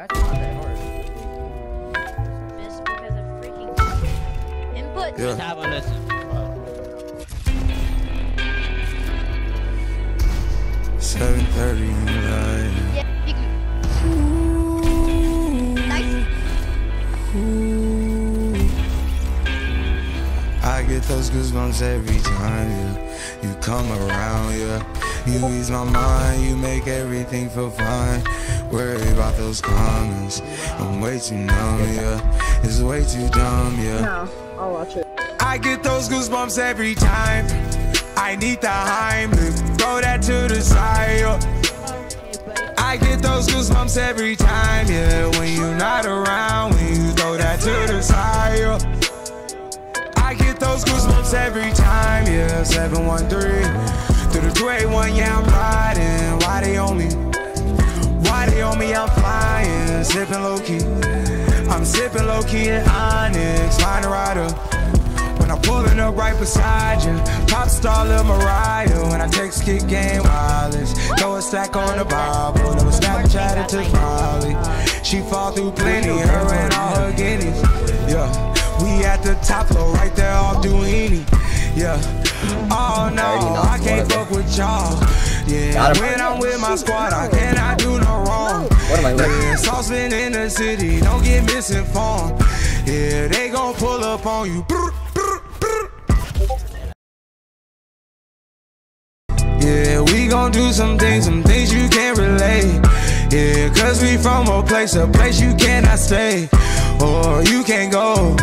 that's not that hard. Because of freaking input. Yeah. Just have on this. Seven thirty in the night. I get those goosebumps every time yeah. you come around, yeah. You ease my mind, you make everything feel fine. Worry about those comments. I'm way too numb, yeah. It's way too dumb, yeah. No, I'll watch it. I get those goosebumps every time. I need the Heimlich, throw that to the side. yeah. I get those goosebumps every time, yeah. When you're not around, when you throw that to the side. yeah. I get those goosebumps every time, yeah. 713 through the 281, yeah, I'm riding. Why they? Why sipping low key. I'm sipping low key in Onyx, a rider. When I'm pulling up right beside you, pop star Lil Mariah. When I text kick game wireless, throw a stack on the Bible. Never Snapchat it to Molly. She fall through plenty, her and all her guineas. Yeah, we at the top floor, right there off Doheny. Yeah. Oh no, I can't fuck with y'all. Yeah, when I'm with my squad, I cannot do no wrong. What am I looking? Yeah, in the city, don't get misinformed. Yeah, they gon' pull up on you. Yeah, we gon' do some things, some things you can't relate. Yeah, cause we from a place, a place you cannot stay. Or you can't go,